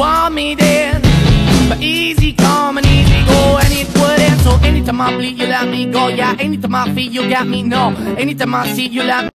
want me then. But easy come and easy go, and it would end So anytime I bleed, you let me go. Yeah, anytime I feel, you got me. No, anytime I see, you let me.